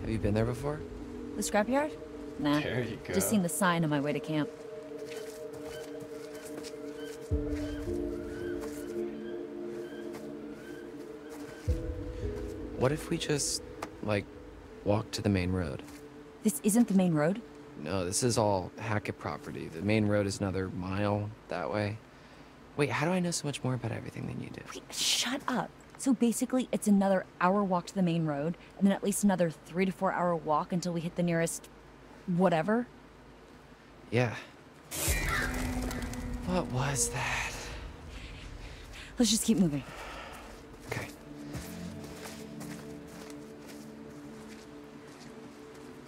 Have you been there before? The scrapyard? Nah. There you go. Just seen the sign on my way to camp. What if we just, like, walk to the main road? This isn't the main road? No, this is all Hackett property. The main road is another mile that way. Wait, how do I know so much more about everything than you do? Wait, shut up. So basically, it's another hour walk to the main road, and then at least another three to four hour walk until we hit the nearest. whatever. Yeah. What was that? Let's just keep moving. Okay.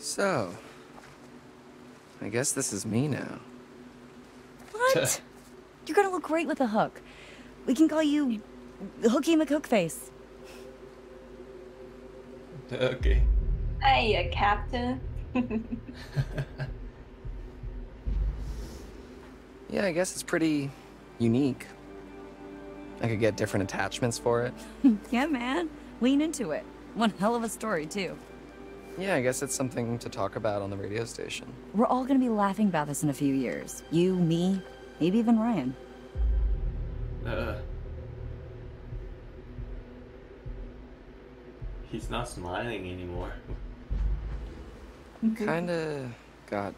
So, I guess this is me now. What? You're gonna look great with a hook. We can call you Hooky McHookface. okay. Hey, Captain. Yeah, I guess it's pretty unique. I could get different attachments for it. yeah, man. Lean into it. One hell of a story, too. Yeah, I guess it's something to talk about on the radio station. We're all gonna be laughing about this in a few years. You, me, maybe even Ryan. Uh, he's not smiling anymore. Kinda got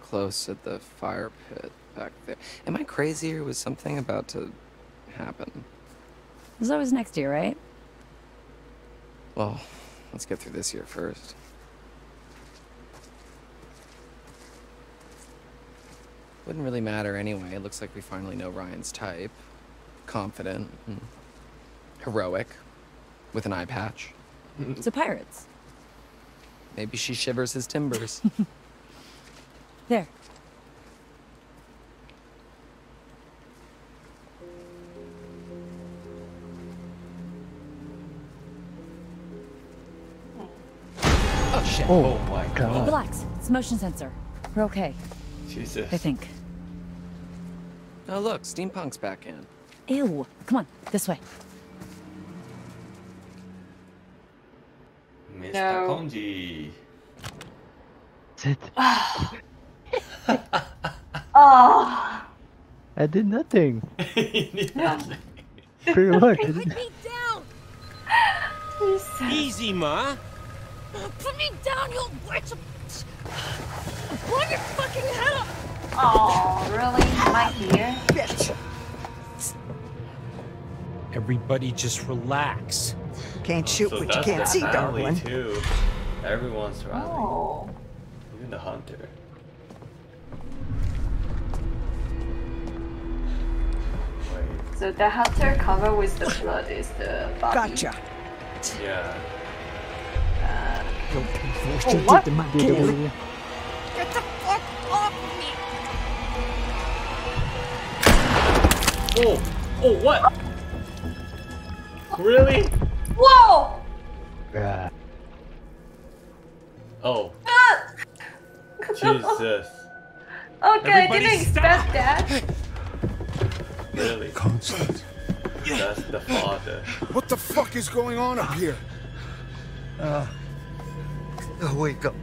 close at the fire pit back there. Am I crazy or was something about to happen? There's always next year, right? Well, let's get through this year first. Wouldn't really matter anyway. It looks like we finally know Ryan's type. Confident, and heroic, with an eye patch. So pirates. Maybe she shivers his timbers. There. oh shit! Oh, oh my god. Relax. It's motion sensor. We're okay, Jesus. I think. Oh look, steampunk's back in. Ew. Come on, this way. Mr. No. Congee. Sit. Oh, ah. I did nothing. He did nothing. Pretty much. I did- me down! Easy, Ma. Put me down, you old witch! Blow your fucking head up! Oh, really? My ear? Bitch. Everybody just relax. Can't oh, shoot So what you can't see, family, darling. Too. Everyone's surrounding. Oh. Even the hunter. Wait. So the hunter cover with the blood is the body. Gotcha. Yeah. Don't be forced Oh, what? the Yeah, yeah, killing. yeah. Get the fuck off me! Oh! Oh, what? Really? Whoa! Yeah. Oh, Ah! Jesus. Okay, I Everybody didn't stop! expect that. Really? Constance, That's the father. what the fuck is going on up here? Uh, oh, wake up.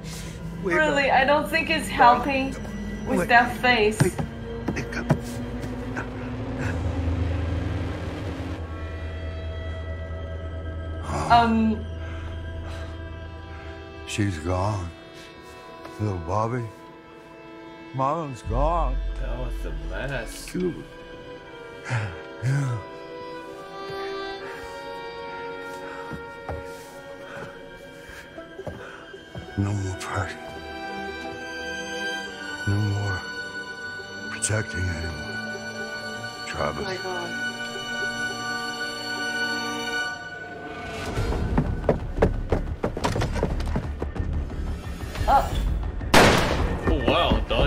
Wake Really, up. I don't think it's helping with Wait. that face. Wake Um, She's gone. Little Bobby. Mom's gone. That was a mess. Good. Yeah. No more party. No more protecting anyone. oh my god.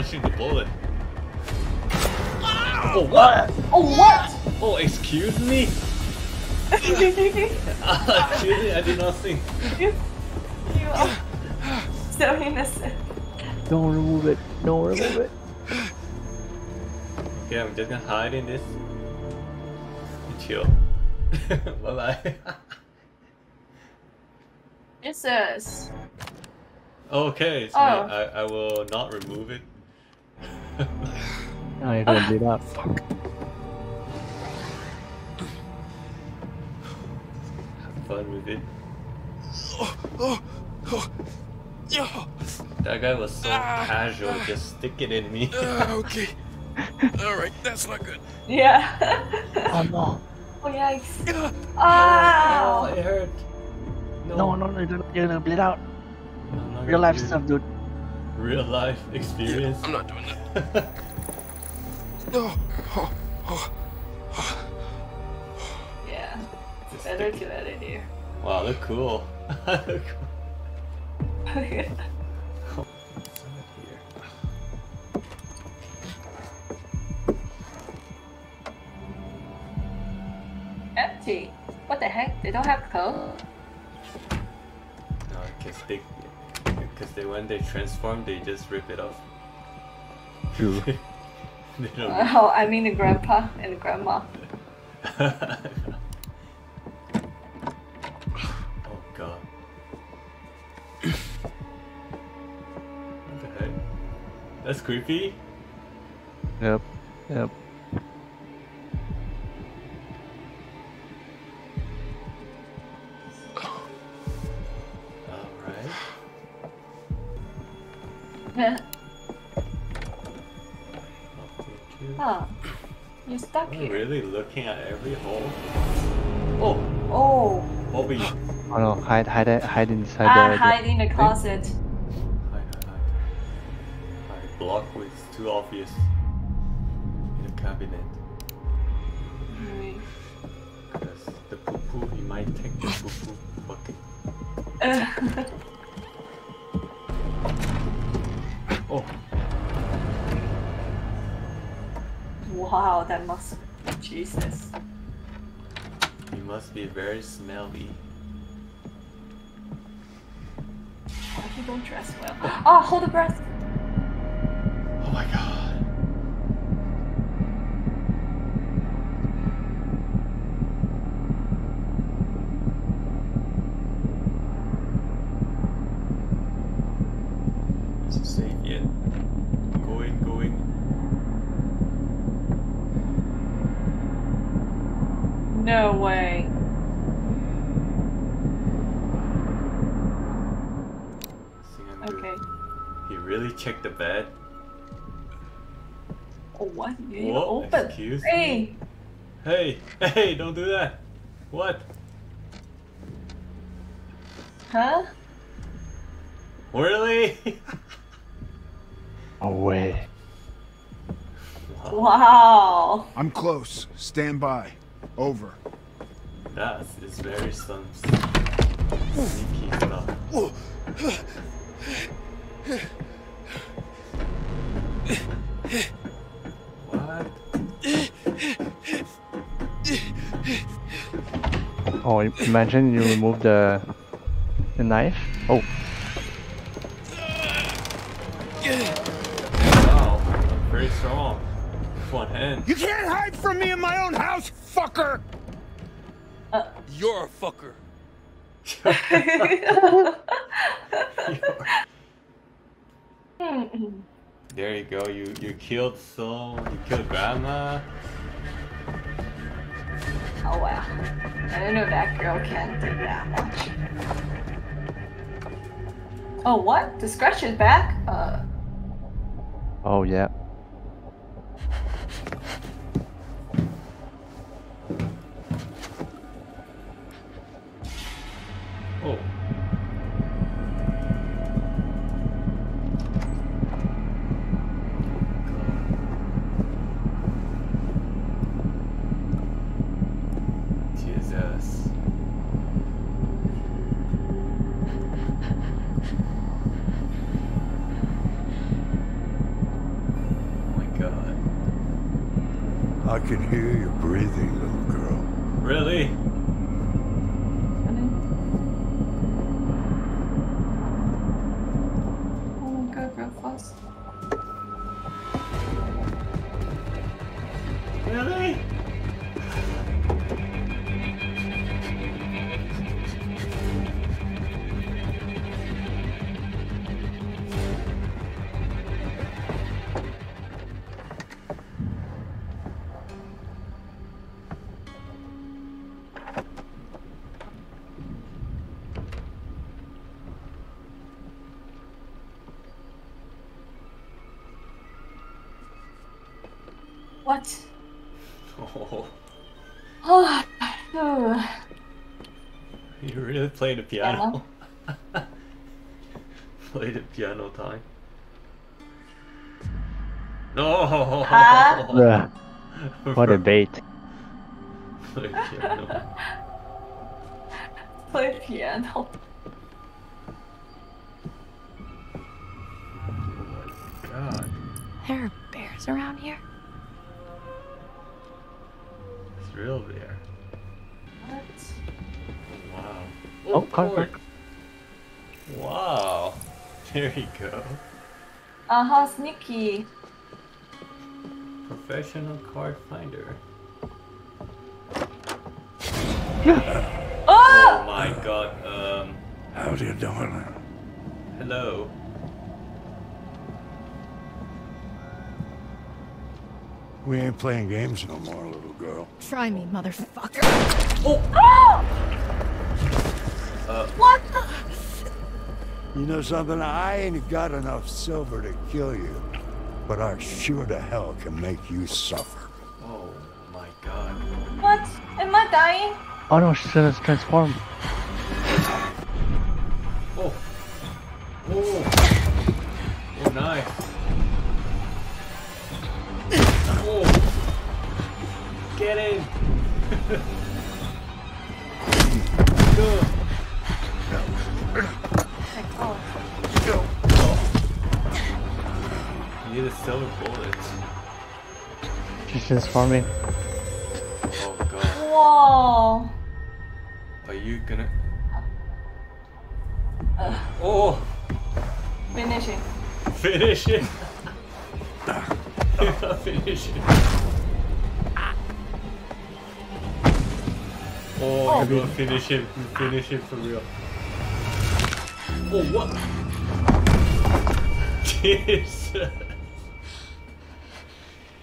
Wow, dodging the bullet. Oh what? oh what? Oh excuse me? excuse me, I did not think. you are so innocent. Don't remove it. Don't remove it. Okay, I'm just gonna hide in this. And Chill. bye bye. Jesus. Okay, so Oh. I, I will not remove it. Now you're gonna bleed out. Have fun with it. oh That guy was so ah. casual, just stick it in me. Ah, okay. All right, that's not good. Yeah. Oh no. oh yikes. oh, Oh. it hurt. No, no, no, you're gonna, you're gonna bleed out. I'm not Real life stuff, dude. Real life experience. I'm not doing that. Oh, oh, oh. Yeah. It's better to let it here. wow, look cool. look cool. yeah. Empty. What the heck? They don't have code? No, because they, because they when they transform, they just rip it off. True. they. Oh, I mean the grandpa and the grandma. oh god. what the heck? That's creepy. Yep. Yep. You're stuck I'm here. really looking at every hole. Oh, Oh. Bobby. Hide, Oh no, hide, hide, it- hide inside Ah, the. hide in the closet. hide, hide. Hide. Hide. Block was too obvious. In the cabinet. Alright. Because the poo poo, he might take the poo poo bucket. Oh, wow, that must. Jesus. You must be very smelly. Why he don't dress well? Oh, hold the breath. Whoa, hey. Hey, hey, don't do that. What? Huh? Really? No way. Wow. I'm close. Stand by. Over. That is very some sneaky stuff. Oh, imagine you remove the the knife. Oh, Wow, I'm very strong. One hand. You can't hide from me in my own house, fucker! Uh. You're a fucker. There you go. You you killed Soul. You killed Grandma. Oh wow. I don't know that girl can do that much. Oh what? The scratch is back? Uh oh yeah. What? Oh, Oh, oh. you really play the piano? play the piano time. No! Huh? Bruh, what a bait. play piano. Play piano. Oh God, There are bears around here. It's real there. What? Wow. Oh, car, car. Wow. There you go. Uh huh, sneaky. Professional card finder. Oh! Oh my god. Um. Howdy, darling. Hello. We ain't playing games no more, little girl. Try me, motherfucker. Oh! What the? You know something? I ain't got enough silver to kill you, but I sure to hell can make you suffer. Oh my god. What? Am I dying? Oh no, she's gonna transform. Oh. You need a silver bullet. She's transforming. Oh god. Whoa. Are you gonna? Uh. Oh, Finishing. finish it. finish it. Oh, oh. you're gonna finish it. Finish it for real. Oh, what? Jesus.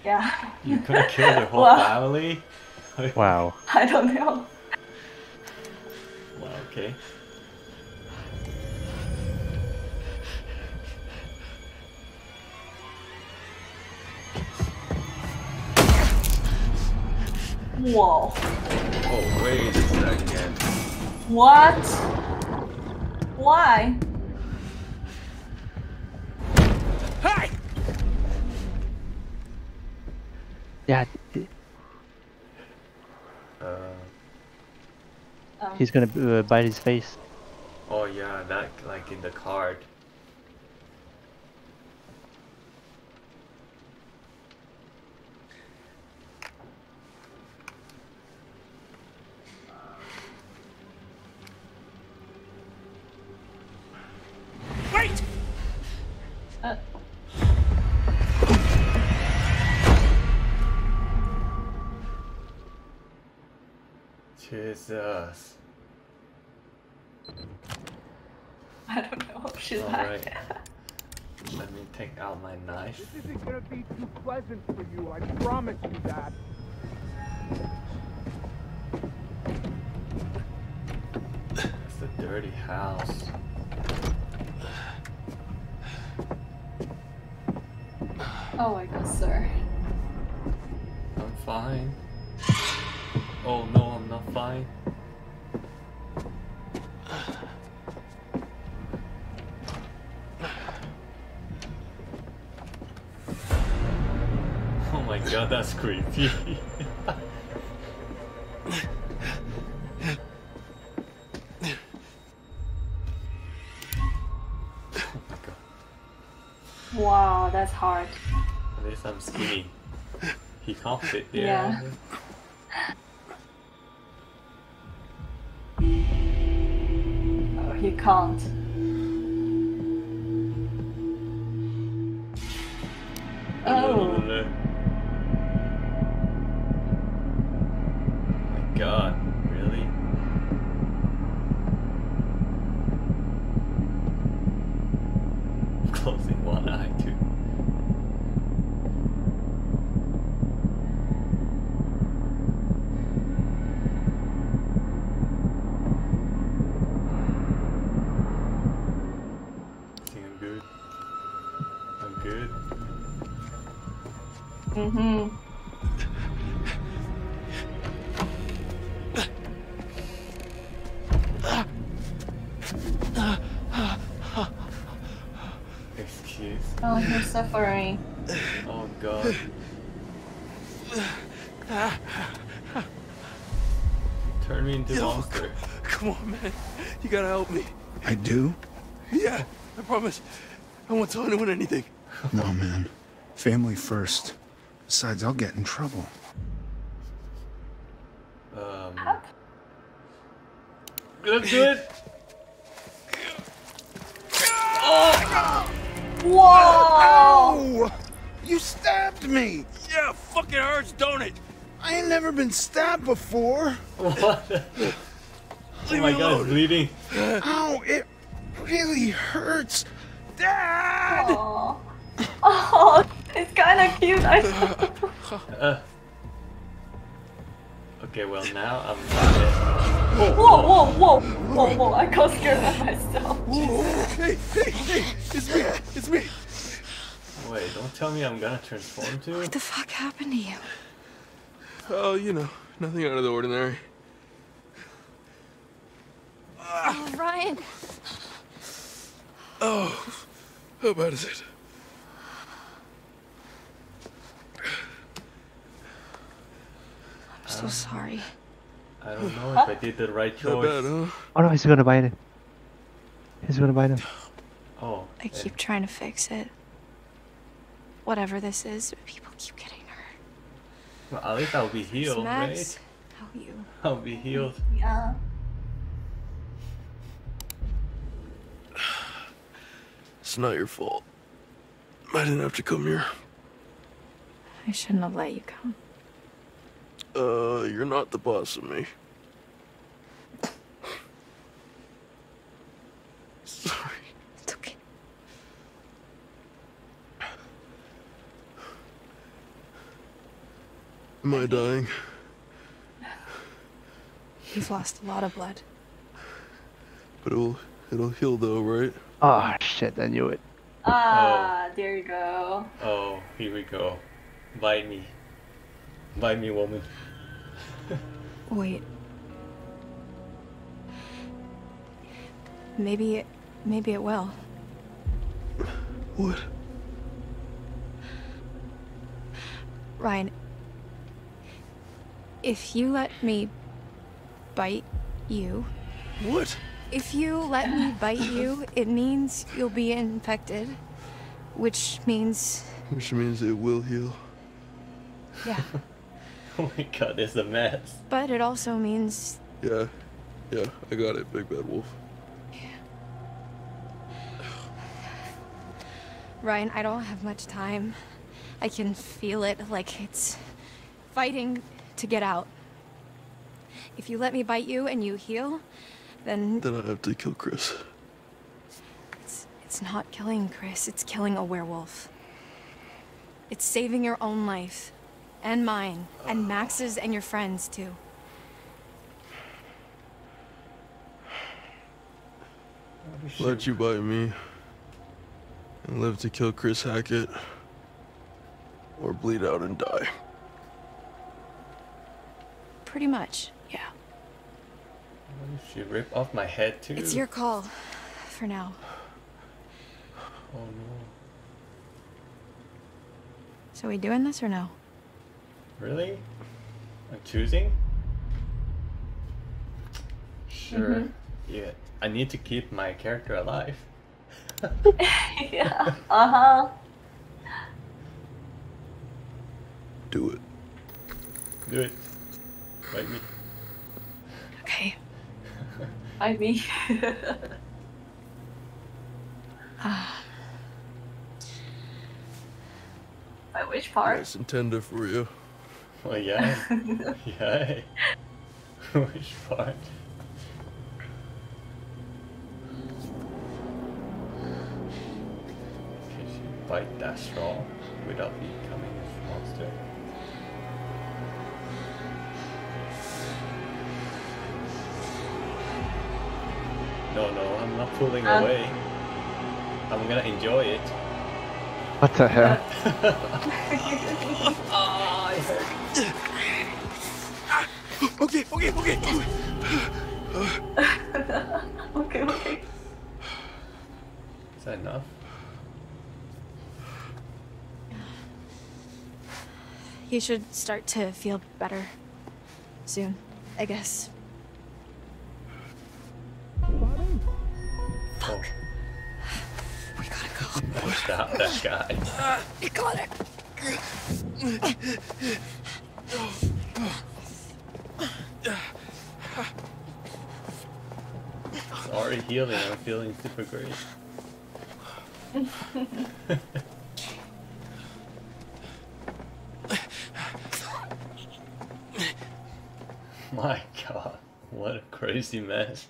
Yeah. You gonna kill the whole Wow. family? Wow. I don't know. Wow, okay. Whoa. Oh, wait a second. What? Why? Hey! Yeah, Uh, he's gonna uh, bite his face. oh yeah, that like in the card. Jesus. I don't know. She's Alright. back. Let me take out my knife. This isn't gonna be too pleasant for you, I promise you that. It's a dirty house. Oh my god, sir. I'm fine. Oh no, Oh my god, that's creepy. Wow, that's hard. At least I'm skinny. He can't fit there. Yeah. Can't. Oh. oh. good. Mm-hmm. Excuse. Oh, he's suffering. Oh god. Turn me into a monster. Come on, man. You gotta help me. I do? Yeah, I promise. I won't tell anyone anything. No, man. Family first. Besides, I'll get in trouble. Um. Let's do it. Whoa! Ow! You stabbed me! Yeah, fucking hurts, don't it? I ain't never been stabbed before. What? the- oh my me god, it's bleeding. Ow, it really hurts. Dad! Oh, oh it's kind of cute. I Uh. Okay, well now I'm not dead. whoa, whoa, whoa, whoa, whoa! I got scared of myself. Hey, hey, hey! It's me! It's me! Wait, don't tell me I'm gonna transform too. What the fuck happened to you? Oh, you know, nothing out of the ordinary. Oh, Ryan. Oh, how bad is it? So sorry. I don't know if I did the right Not bad, choice. huh? Oh no, he's gonna bite it. He's gonna bite him. Oh, I keep trying to fix it. Whatever this is, people keep getting hurt. well, at least I'll be healed, Max, right? how you? I'll be healed. Yeah. It's not your fault. I didn't have to come here. I shouldn't have let you come. Uh, you're not the boss of me. Sorry. It's okay. Am I dying? You've lost a lot of blood. But it'll it'll heal though, right? Oh shit, I knew it. Ah, there you go. Oh, here we go. Bite me. Bite me, woman. Wait. Maybe it, maybe it will. What? Ryan, if you let me bite you, What? if you let me bite you, it means you'll be infected, which means, Which means it will heal. yeah. Oh my god, it's a mess. But it also means Yeah. Yeah, I got it, Big Bad Wolf. Yeah. Ryan, I don't have much time. I can feel it like it's fighting to get out. If you let me bite you and you heal, then Then I have to kill Chris. it's, it's not killing Chris, it's killing a werewolf. It's saving your own life, and mine, and Max's, and your friends, too. Let you bite me. And live to kill Chris Hackett. Or bleed out and die. Pretty much, yeah. She rip off my head too. It's your call, for now. Oh no. So we doing this or no? Really? I'm choosing? Sure. Yeah. I need to keep my character alive. yeah. Uh huh. Do it. Do it. Bite me. Okay. I mean. By which part? Nice and tender for you. Oh yeah. yeah. Which part? Can she bite that straw without becoming a monster? No, no, I'm not pulling Uh. away. I'm gonna enjoy it. What the hell? I hurt. Okay, okay, okay. okay, okay. Is that enough? You should start to feel better soon, I guess. Fuck. We gotta go. Stop that guy. Uh, got it. It's already healing. I'm feeling super great. My god, what a crazy mess.